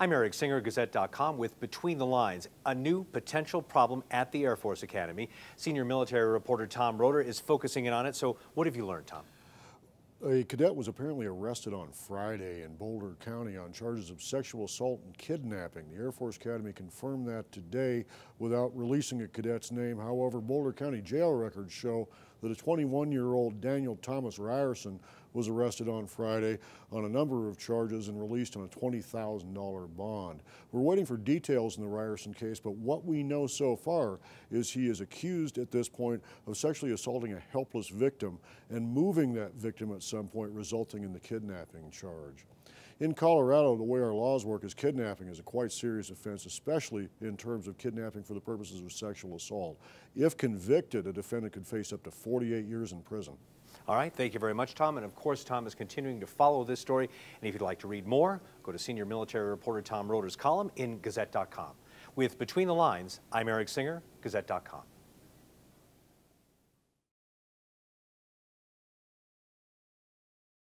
I'm Eric Singer, Gazette.com, with Between the Lines, a new potential problem at the Air Force Academy. Senior military reporter Tom Roeder is focusing in on it. So, what have you learned, Tom? A cadet was apparently arrested on Friday in Boulder County on charges of sexual assault and kidnapping. The Air Force Academy confirmed that today without releasing a cadet's name. However, Boulder County jail records show that a 21-year-old Daniel Thomas Ryerson was arrested on Friday on a number of charges and released on a $20,000 bond. We're waiting for details in the Ryerson case, but what we know so far is he is accused at this point of sexually assaulting a helpless victim and moving that victim at some point, resulting in the kidnapping charge. In Colorado, the way our laws work is kidnapping is a quite serious offense, especially in terms of kidnapping for the purposes of sexual assault. If convicted, a defendant could face up to 48 years in prison. All right, thank you very much, Tom. And of course, Tom is continuing to follow this story. And if you'd like to read more, go to senior military reporter Tom Roeder's column in Gazette.com. With Between the Lines, I'm Eric Singer, Gazette.com.